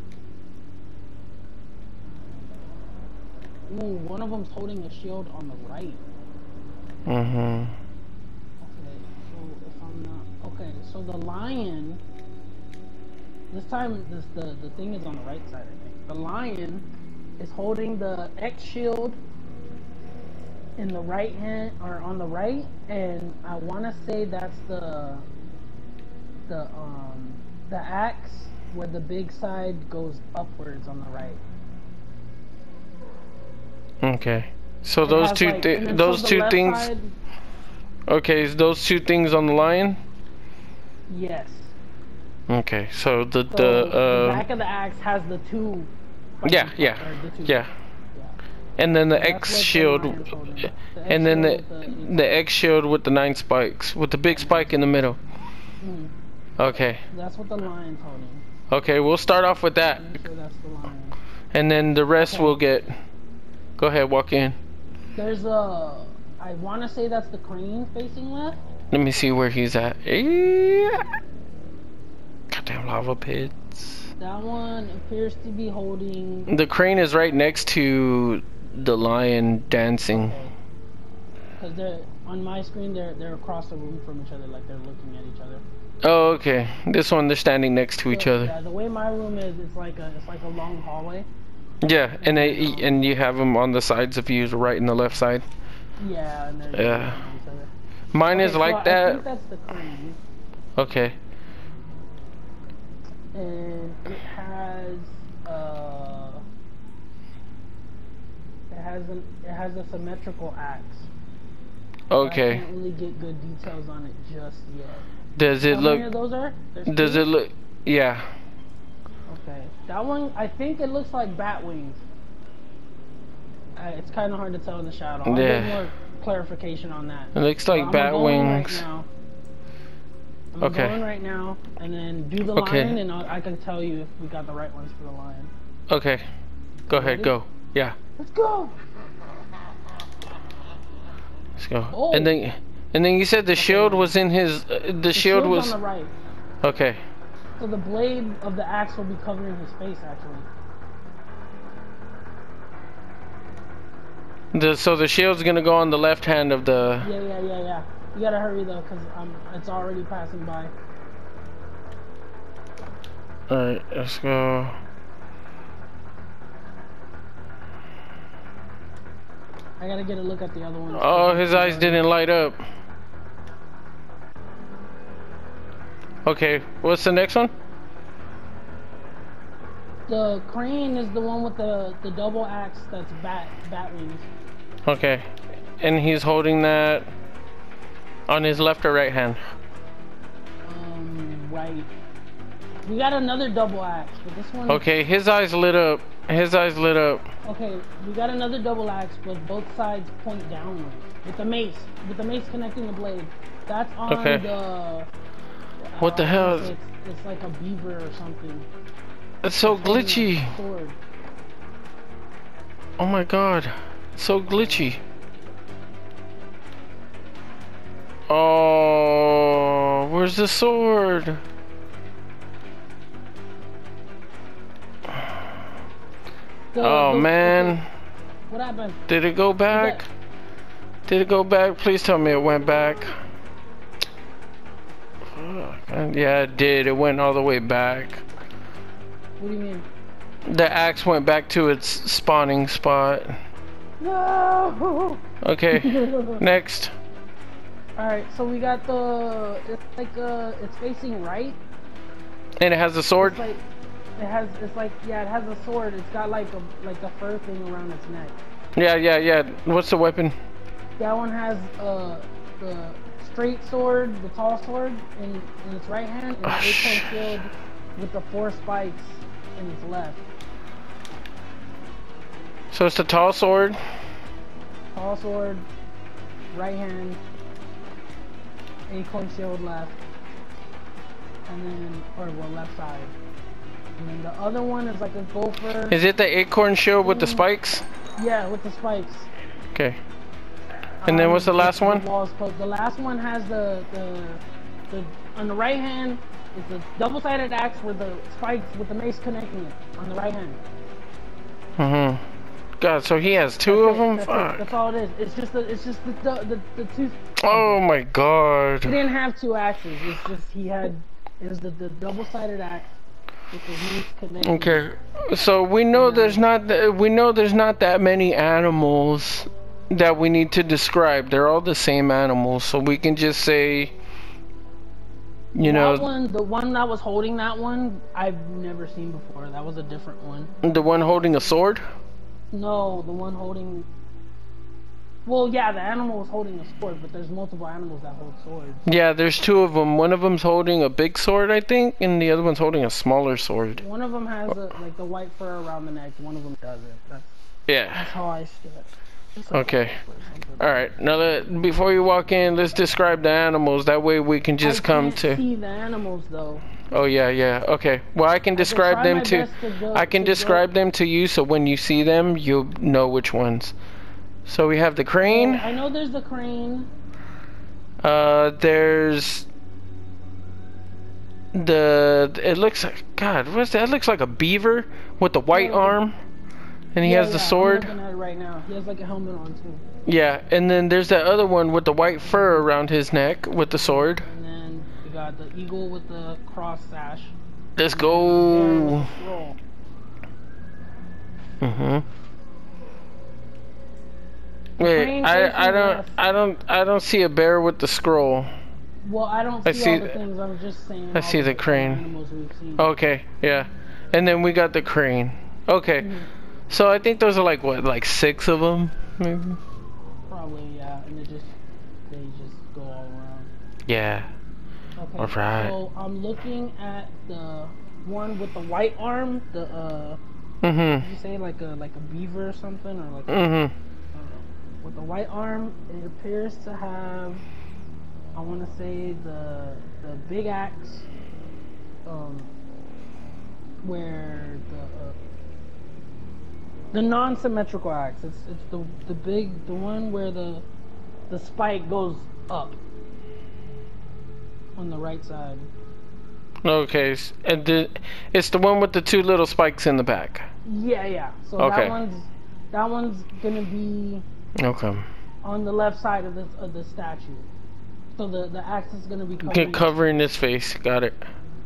Ooh, one of them's holding a shield on the right.
Mm-hmm.
Okay, so if I'm not okay, so the lion. This time, this the the thing is on the right side. I think the lion is holding the X shield in the right hand or on the right, and I want to say that's the the um the axe where the big side goes upwards on the right.
Okay. So
It
those two
like-
thi-
and then
those two things.
side-
Okay, is those two things on the line?
yes.
Okay, so the
So
the
the
uh
back of the axe has the two.
yeah yeah
the two-
yeah,
yeah.
and then the X
the
shield.
The
and then the
the-
the X shield with the nine spikes with the big spike in the middle.
Mm,
Okay,
That's what the lion's holding.
okay, we'll start off with that,
sure the
and then the rest
Okay.
we'll get. Go ahead, walk in.
There's a. I want to say that's the crane facing left.
Let me see where he's at. Yeah. Goddamn lava pits.
That one appears to be holding.
The crane is right next to the lion dancing.
Because they're on my screen, they're they're across the room from each other, like they're looking at each other.
Oh, okay. This one, they're standing next to each other.
Yeah, the way my room is, it's like a it's like a long hallway.
Yeah, and they and you have them on the sides of you, the right and the left side.
Yeah, and
Yeah.
looking at each other.
Mine is
Okay, so
like
I
that.
think that's the crane,
Okay.
and it has uh, it has an it has a symmetrical axe.
Okay.
I can't really get good details on it just yet.
Does it
How
look?
those are? There's
Does it look? Yeah.
Okay. That one, I think it looks like bat wings. Uh, it's kind of hard to tell in the shadow. I'll
Yeah.
get more clarification on that.
It looks like bat wings.
Right. I'm
Okay.
go in right now and then do the
Okay.
lion, and I'll, I can tell you if we got the right ones for the lion.
Okay. Go ahead.
Ready?
Go. Yeah.
Let's go.
Let's go.
Oh.
And then, and then you said the shield was in his. Uh, the,
The
shield was.
on the right.
Okay.
So the blade of the axe will be covering his face, actually.
The so the shield's gonna go on the left hand of the.
Yeah, yeah, yeah, yeah. You gotta hurry though, cause um, it's already passing by.
All right. Let's go.
I gotta get a look at the other ones.
Oh, his eyes didn't light up. Okay, what's the next one?
The crane is the one with the the double axe that's bat bat wings.
Okay, and he's holding that on his left or right hand.
Um, right. We got another double axe, but this one.
Okay, his eyes lit up. His eyes lit up.
Okay, we got another double axe, but both sides point downward with the mace, with the mace connecting the blade. That's on
Okay.
the.
What the hell
It's, it's like a beaver or something.
It's so
a
glitchy. Oh my god, It's so glitchy. Oh, where's the sword?
The-
Oh
the-
man,
What happened?
did it go back? Did it go back? Please tell me it went back. Yeah, it did. It went all the way back.
What do you mean?
The axe went back to its spawning spot.
No. *laughs*
Okay, *laughs* next.
All right, so we got the. It's like uh, it's facing right.
And it has a sword.
It's like it has. It's like yeah, it has a sword. It's got like a like a fur thing around its neck.
Yeah, yeah, yeah. What's the weapon?
That one has uh the straight sword, the tall sword in, in its right hand, and the
Oh,
acorn shield with the four spikes in its left.
So it's the tall sword.
Tall sword, right hand, acorn shield left, and then or well left side. And then the other one is like a gopher.
Is it the acorn shield with the mm. spikes?
Yeah, with the spikes.
Okay. And then what's the
Um,
last one?
walls. The last one has the the the on the right hand is a double-sided axe with the spikes with the mace connecting it on the right hand.
Mm-hmm. God, so he has two
That's
of
it,
them?
That's, it, that's all it is. It's just the it's just the the, the, the two.
Oh my God.
He didn't have two axes. It's just he had it was the, the double-sided axe with the mace connecting.
Okay. So we know there's not th- we know there's not that many animals that we need to describe. They're all the same animals, so we can just say, you
that
know,
one, the one that was holding that one, I've never seen before. That was a different one.
the one holding a sword.
No, the one holding. Well, yeah, the animal was holding a sword, but there's multiple animals that hold swords.
Yeah, there's two of them. One of them's holding a big sword, I think, and the other one's holding a smaller sword.
One of them has a, like the white fur around the neck. One of them doesn't. That's,
Yeah.
that's how I see like
Okay. All right. Now that before you walk in, let's describe the animals. That way we can just
I
come to.
see the animals though.
Oh yeah, yeah. Okay. Well, I can describe
try
them
my
to.
to go-
I can
to go-
describe them to you, so when you see them, you'll know which ones. So we have the
Oh,
crane.
I know there's the crane.
Uh, there's the. It looks like God. What's that? It looks like a beaver with the white
Yeah.
arm, and he
Yeah,
has the
yeah, I'm
sword.
looking at it right now. He has like a helmet on too.
Yeah, and then there's that other one with the white fur around his neck with the sword.
And then we got the eagle with the cross sash.
Let's go.
the.
Mhm. Wait, I I don't. I don't I don't see a bear with the scroll.
Well, I don't
I
see,
see
all the things. I'm just saying.
I see the crane.
We've seen.
Okay, yeah, and then we got the crane. Okay,
Mhm.
So I think those are like what like six of them maybe.
Probably, yeah. And it just they just go all around.
Yeah.
Okay.
Alright.
So I'm looking at the one with the white arm. The uh,
Mhm.
you say like a like a beaver or something or like
Mhm.
with the white arm? It appears to have. I want to say the the big axe. Um. Where the uh, the non-symmetrical axe. It's it's the the big the one where the the spike goes up on the right side.
Okay, and the, it's the one with the two little spikes in the back.
Yeah, yeah. So
Okay.
that one's that one's gonna be
Okay.
on the left side of the of the statue. So the the axe is gonna be covering,
covering his face. Got it.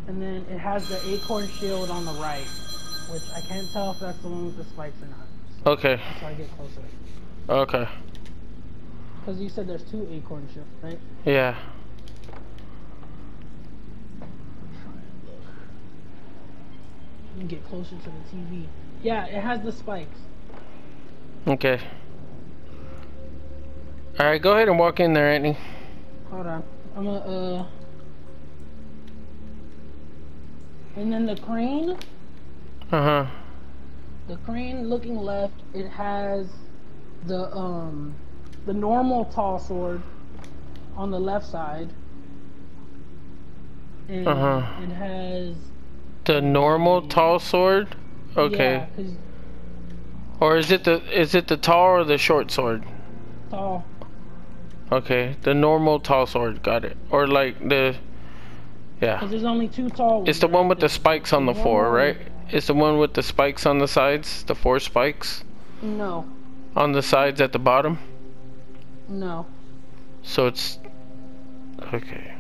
and then it has the acorn shield on the right, which I can't tell if that's the one with the spikes or not.
Okay.
So I get closer.
Okay.
Because you said there's two acorn shields, right?
Yeah.
Let me get closer to the TV. Yeah, it has the spikes.
Okay. All right, go ahead and walk in there, Anthony.
Hold on. I'm gonna uh. And then the crane.
Uh huh.
The crane looking left, it has the um the normal tall sword on the left side. And
Uh-huh.
it has
The normal tall sword. Okay.
Yeah,
Or is it the is it the tall or the short sword?
tall.
Okay, the normal tall sword. Got it. Or like the. Yeah.
Cause there's only two tall ones.
It's the one with the spikes on the four,
normal-
right? It's the one with the spikes on the sides, the four spikes
No,
on the sides at the bottom.
no.
So it's okay.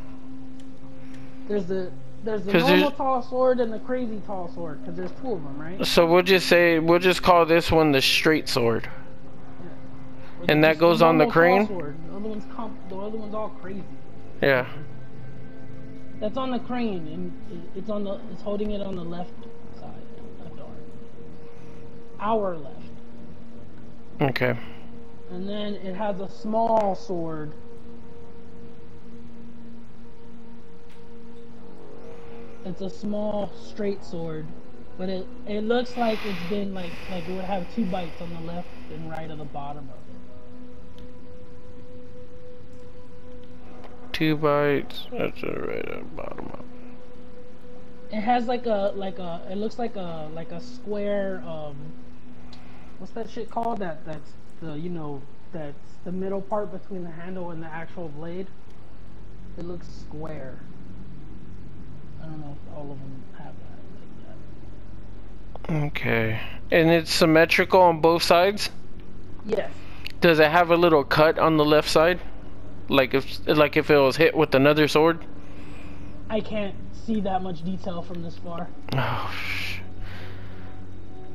There's the there's the normal
there's-
tall sword and the crazy tall sword. Cause there's two of them, right?
So we'll just say we'll just call this one the straight sword.
Or
And that goes on the crane?
sword. The other one's comp- the other one's all crazy.
Yeah.
That's on the crane, and it's on the it's holding it on the left side, left arm. Our left,
Okay.
and then it has a small sword. It's a small straight sword, but it it looks like it's been like like it would have two bites on the left and right of the bottom of it.
Two bites. That's it right at the bottom of
It has like a like a it looks like a like a square um what's that shit called that that's the you know that's the middle part between the handle and the actual blade. It looks square. I don't know if all of them have that like.
Okay. And it's symmetrical on both sides?
Yes.
Does it have a little cut on the left side? Like if like if it was hit with another sword?
I can't see that much detail from this far.
Oh.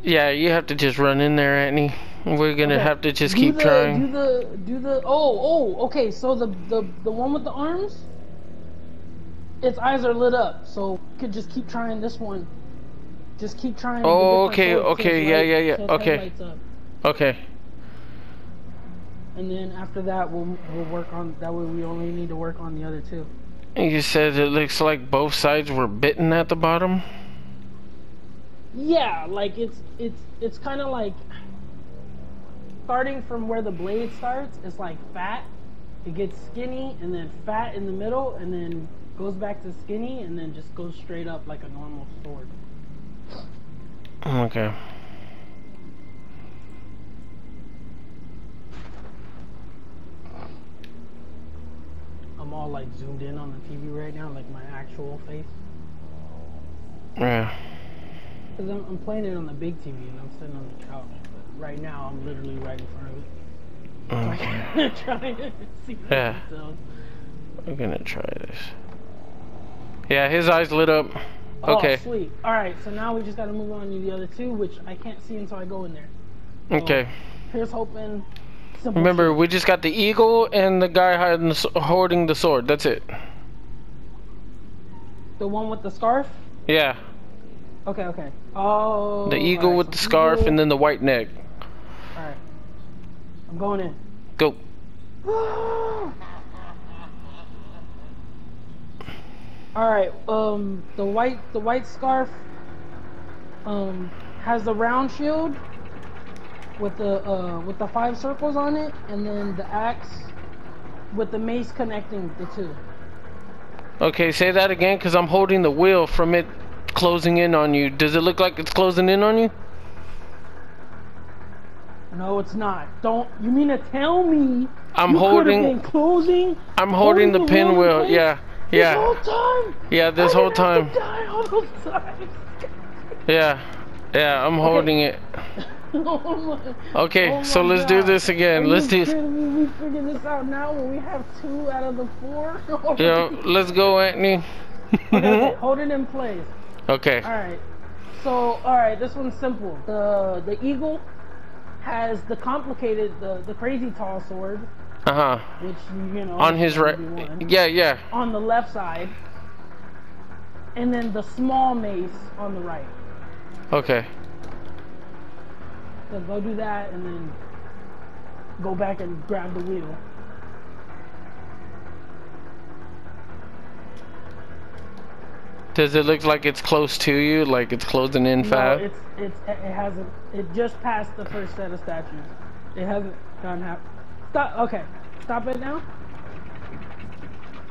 Yeah, you have to just run in there, Anthony. We're gonna
Okay.
have to just
Do
keep
the,
trying.
Do the do the oh oh okay. So the the the one with the arms, its eyes are lit up. So we could just keep trying this one. Just keep trying.
Oh, okay, okay, yeah,
light-
yeah, yeah, okay.
head lights up.
Okay.
And then after that, we'll we'll work on. That way, we only need to work on the other two.
You said it looks like both sides were bitten at the bottom.
Yeah, like it's it's it's kind of like starting from where the blade starts. It's like fat. It gets skinny and then fat in the middle, and then goes back to skinny, and then just goes straight up like a normal sword.
Okay.
I'm all like zoomed in on the TV right now, like my actual face.
Yeah.
Cause I'm, I'm playing it on the big TV and I'm sitting on the couch. But right now, I'm literally right in front of it.
Okay. Mm. *laughs*
trying to see
Yeah. We're gonna try this. Yeah, his eyes lit up. Oh, okay.
Oh, sweet. All right, so now we just got to move on to the other two, which I can't see until I go in there.
Okay.
Here's hoping.
Remember,
shit.
we just got the eagle and the guy hiding the, holding the sword. That's it.
the one with the scarf.
Yeah.
Okay, okay. Oh.
The eagle
alright,
with
so
the scarf
eagle-
and then the white neck.
All right. I'm going in.
Go. *gasps*
All right. Um, the white the white scarf um has the round shield with the uh with the five circles on it, and then the axe with the mace connecting the two.
Okay, say that again, cause I'm holding the wheel from it closing in on you. Does it look like it's closing in on you?
No, it's not. Don't. You mean to tell me?
I'm holding-
closing.
I'm holding the
wheel in
pinwheel.
place
Yeah.
This
Yeah.
whole time.
Yeah, this whole time.
to die all those times.
Yeah. Yeah, I'm holding it. *laughs*
oh my,
Okay,
oh
so let's do this again.
Are
Let's do.
We this out now when we have two out of the four. *laughs*
Yeah, let's go, Anthony.
okay, *laughs* hold it in place.
Okay.
All right. So, all right, this one's simple. The the eagle has the complicated, the the crazy tall sword,
Uh huh.
which you know
On his right.
gonna be one,
Yeah, yeah.
on the left side, and then the small mace on the right.
Okay.
So go do that, and then go back and grab the wheel.
Does it look like it's close to you? Like it's closing in
No,
fast?
it's it's it hasn't. It just passed the first set of statues. It hasn't gone half. Stop. Okay, stop it now.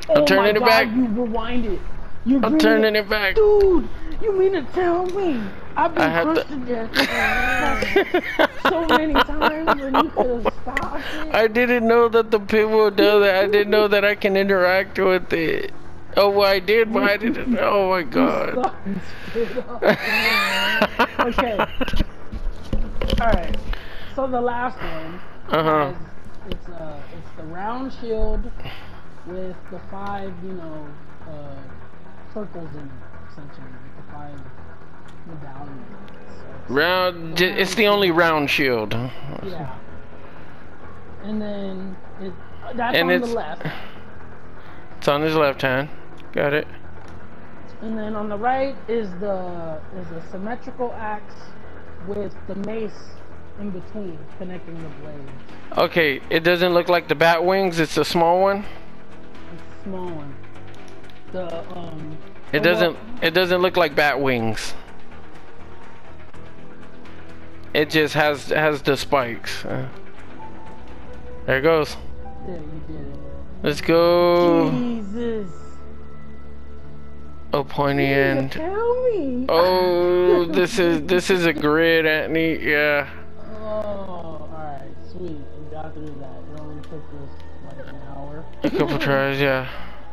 I'm
oh
turning
my
it
God,
back.
You rewind it. You
I'm turning it back.
Dude, you mean to tell me I've been crushed to death *laughs* so many times when you could have stopped it?
I didn't know that the pin will do that. I didn't know that I can interact with it. Oh, I did, but I didn't. Oh my god.
Stopped it up. okay. All right. So the last one.
Uh huh.
is- It's uh, it's the round shield with the five, you know, uh, circles in it, essentially, with the five medallions. So,
Round. j- It's the only round shield.
yeah. And then it, that's
And
on
it's-
the left,
It's on his left hand. Got it.
and then on the right is the is a symmetrical axe with the mace in between, connecting the blades.
Okay, it doesn't look like the bat wings. It's a small one.
It's a small one. The um.
It doesn't. It doesn't look like bat wings. It just has has the spikes. Uh, there it goes.
Yeah, you did it.
Let's go.
Jesus.
Oh, pointy
You
end.
Tell me.
Oh, *laughs* this is this is a grid, Anthony. Yeah.
Oh, alright, sweet. We got through that. It only took us like an hour.
A couple tries, yeah.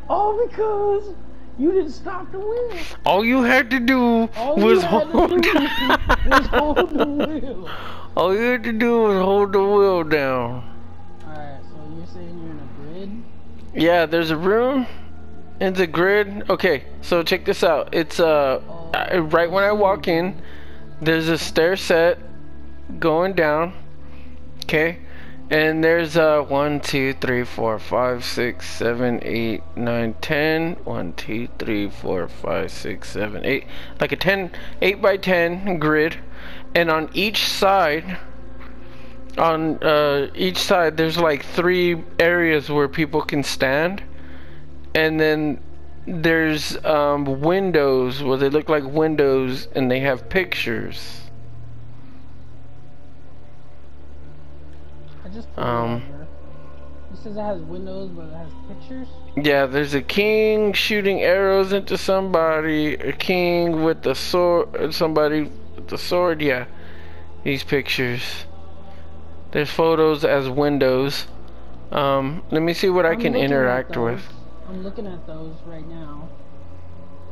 All because you didn't stop the wheel.
All you had to do
All
was
had to
hold.
do was hold the wheel. *laughs*
All you had to do was hold the wheel down.
Alright, so you're saying you're in a grid?
Yeah, there's a room. It's a grid. Okay, so check this out. It's uh, right when I walk in, there's a stair set going down, Okay. And there's uh one, two, three, four, five, six, seven, eight, nine, ten. One, two, three, four, five, six, seven, eight. Like a 10, 8 by 10 grid. And on each side, on uh, each side, there's like three areas where people can stand. And then there's um, windows where they look like windows and they have pictures.
I just put
Um,
it says it has windows, but it has pictures.
Yeah, there's a king shooting arrows into somebody, a king with the sword, somebody with the sword, yeah. These pictures. There's photos as windows. Um, let me see what I can interact with.
I'm looking at those right now.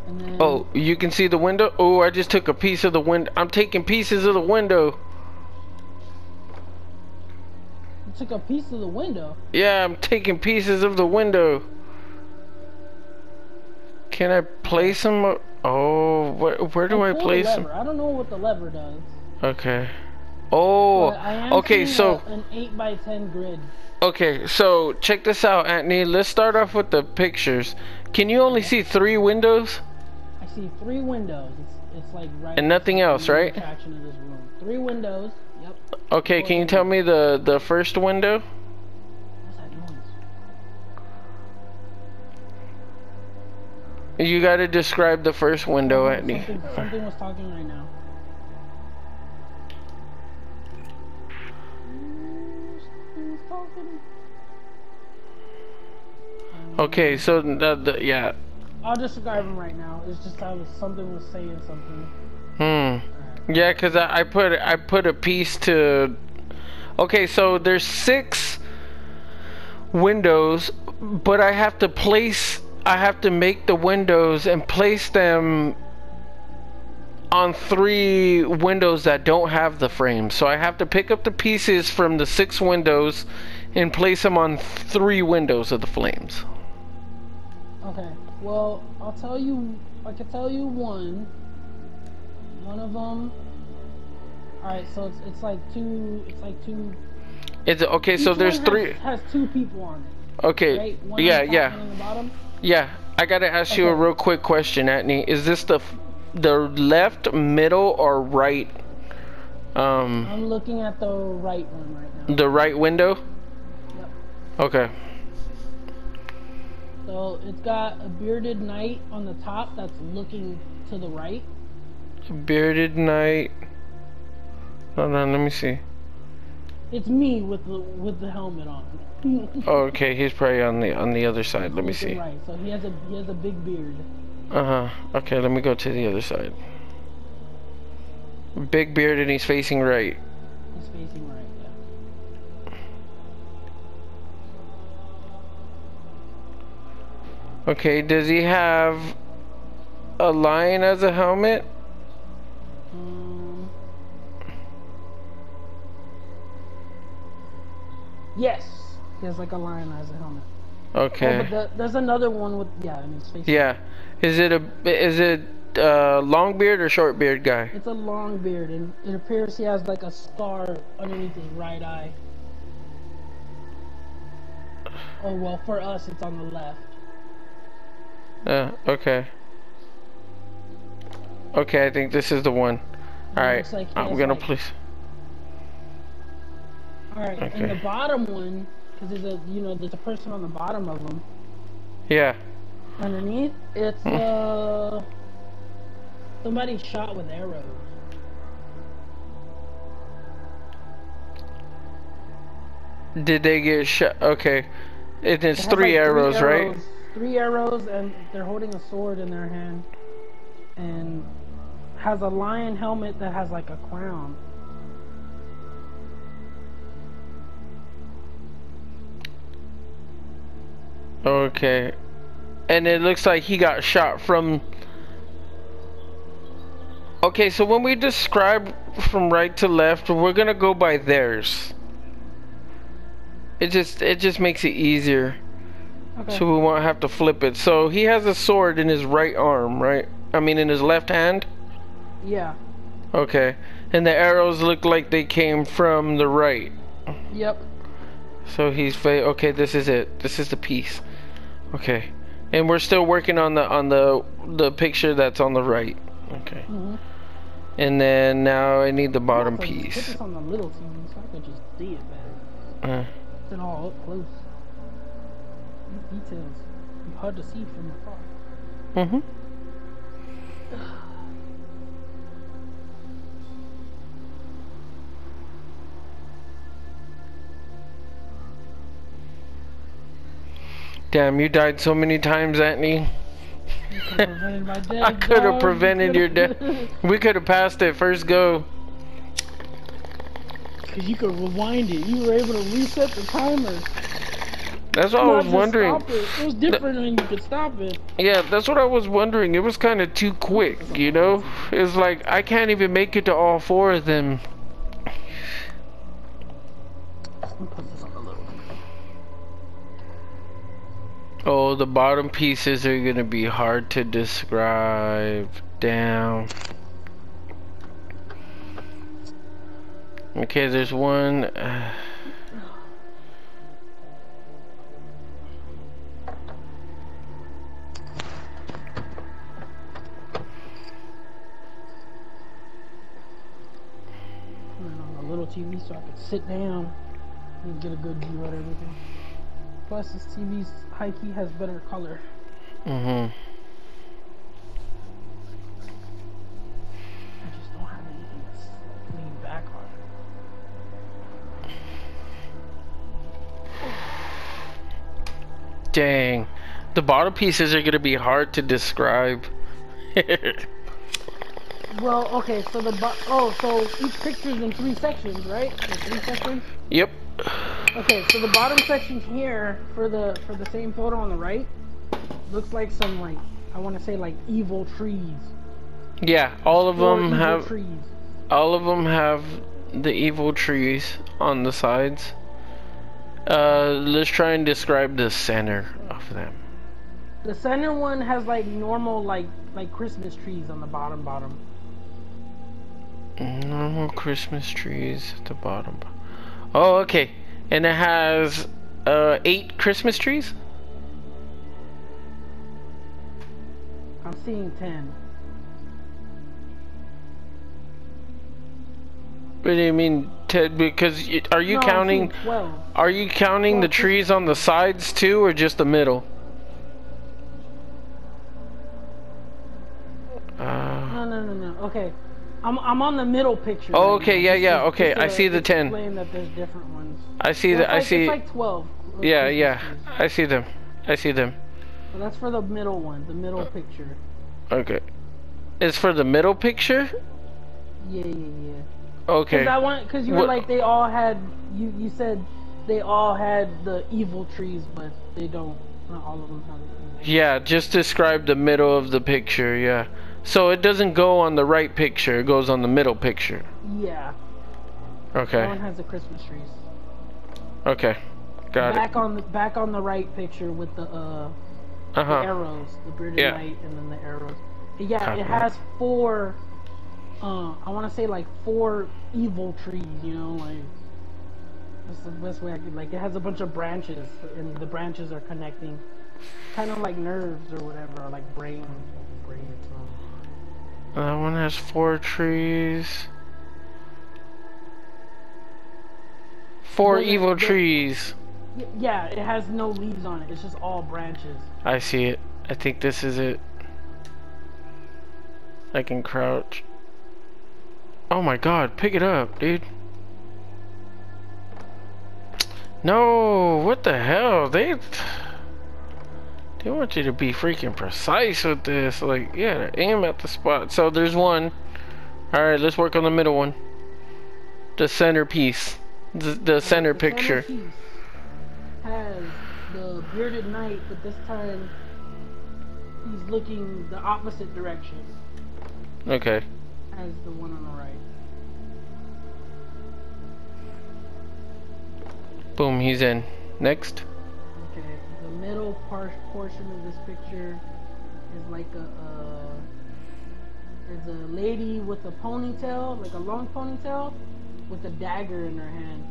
And then
Oh, you can see the window? Oh, I just took a piece of the window. I'm taking pieces of the window.
you took a piece of the window.
Yeah, I'm taking pieces of the window. Can I place them? Oh, where, where do I
the
place them?
I don't know what the lever does.
Okay. Oh,
I
okay, so
a, an eight by ten grid.
Okay, so check this out, Anthony. Let's start off with the pictures. Can you only see three windows?
I see three windows. It's it's like right.
And nothing else, right?
This room. Three windows. Yep.
Okay, can you tell me the the first window?
What's that noise?
You got to describe the first window,
Oh,
Anthony.
Something, something was talking right now.
Okay, so the, the yeah.
I'll just describe him right now. It's just how something was saying something.
Hmm. Yeah, cause I, I put I put a piece to. Okay, so there's six windows, but I have to place. I have to make the windows and place them on three windows that don't have the frames. So I have to pick up the pieces from the six windows and place them on three windows of the flames.
Okay. Well, I'll tell you. I can tell you one. One of them. All right. So it's it's like two. It's like two.
It's okay. So there's
has-
three.
Has, two people on it.
Okay.
Right. One
Yeah, yeah. Yeah, I gotta ask you a real quick question, Atney. Is this the f- the left, middle, or right? Um,
I'm looking at the right one right now.
the right window.
Yep.
Okay.
So it's got a bearded knight on the top that's looking to the right.
Bearded knight. Hold on, let me see.
It's me with the with the helmet on. *laughs*
Oh, okay, he's probably on the on the other side. Let me see.
Right. So he has a he has a big beard.
Uh huh. Okay, let me go to the other side. Big beard and he's facing right.
He's facing right.
Okay, does he have a lion as a helmet?
Um, yes. He has like a lion as a helmet.
Okay.
Oh, but the, there's another one with yeah, in his face.
Yeah. Is it a is it uh long beard or short beard guy?
It's a long beard, and it appears he has like a scar underneath his right eye. Oh well, for us it's on the left.
Uh okay. Okay, I think this is the one. All right.
looks like
I'm gonna
like-
place.
All right,
Okay.
and the bottom one, because there's a you know there's a person on the bottom of them.
Yeah.
Underneath, it's
Hmm.
uh somebody shot with arrows.
Did they get shot? Okay. It, it's
It
three,
like,
arrows, right?
Three arrows, and they're holding a sword in their hand, and has a lion helmet that has like a crown.
Okay. And it looks like he got shot from. Okay, so when we describe from right to left, we're gonna go by theirs. It just it just makes it easier,
Okay.
so we won't have to flip it. So he has a sword in his right arm, right? I mean, in his left hand.
yeah.
Okay. And the arrows look like they came from the right.
Yep.
So he's fa- okay. This is it. This is the piece. Okay, and we're still working on the on the the picture that's on the right. Okay,
Mm-hmm.
and then now I need the bottom
Put
piece.
this on the little TV so I can just see it better.
Uh,
It's all up close. These details. Be hard to see from afar.
mm-hmm. Damn, you died so many times, Anthony.
You could've prevented my death, *laughs*
I could have prevented your death. *laughs* We could have passed it first go.
Cause you could rewind it. You were able to reset the timer.
That's what I was wondering.
It. it was different when you could stop it.
Yeah, that's what I was wondering. It was kind of too quick, you know? It's like I can't even make it to all four of them.
Let me put this on the little.
Oh, the bottom pieces are gonna be hard to describe. Damn. Okay, there's one. Uh,
TV so I could sit down and get a good view of everything. Plus, this TV's high key has better color.
mhm.
I just don't have anything like, lean back on.
Dang. The bottom pieces are gonna be hard to describe. *laughs*
Well, okay, so the oh, so each picture's in three sections, right? Three sections.
yep.
Okay, so the bottom section here for the for the same photo on the right looks like some like I want to say like evil trees.
Yeah, all of
Four
them
evil
have
trees.
all of them have the evil trees on the sides. Uh, let's try and describe the center of them.
The center one has like normal like like Christmas trees on the bottom bottom.
Normal Christmas trees at the bottom. Oh, okay. And it has uh eight Christmas trees.
I'm seeing ten.
What do you mean, Ted? Because are you
No,
counting?
twelve.
Are you counting the
Well, just-
trees on the sides too, or just the middle? Uh,
No, no, no, no. Okay, I'm I'm on the middle picture.
Oh, okay,
now.
yeah, yeah, okay, I see the 10.
That there's different ones.
I see
Well,
that. I
like,
see.
It's like twelve.
yeah, yeah. I see them. I see them.
That's for the middle one, the middle picture.
Okay. It's for the middle picture.
Yeah, yeah, yeah.
Okay.
Because I want, because you were
What-
like they all had. You you said they all had the evil trees, but they don't. Not all of them have. the.
Yeah, just describe the middle of the picture. Yeah. So it doesn't go on the right picture. It goes on the middle picture.
Yeah. That
Okay.
one has the Christmas trees.
Okay. Got
back
it.
on the back on the right picture with the uh
Uh
the arrows, the bearded
Yeah.
knight, and then the arrows. Yeah,
Copy.
it has four. Uh, I want to say like four evil trees. You know, like that's the best way I could. Like it has a bunch of branches, and the branches are connecting, kind of like nerves or whatever, or like brain, brain. or
That one has four trees. Four
Well,
evil trees.
Yeah, it has no leaves on it. It's just all branches.
I see it. I think this is it. I can crouch. Oh my god, pick it up, dude. No, what the hell? They they want you to be freaking precise with this. Like, yeah, aim at the spot. So there's one. All right, let's work on the middle one. The centerpiece. The, the center
The
picture.
has the bearded knight, but this time he's looking the opposite direction
Okay.
as the one on the right.
Boom, he's in. Next.
The middle par- portion of this picture is like a there's a lady with a ponytail, like a long ponytail, with a dagger in her hand.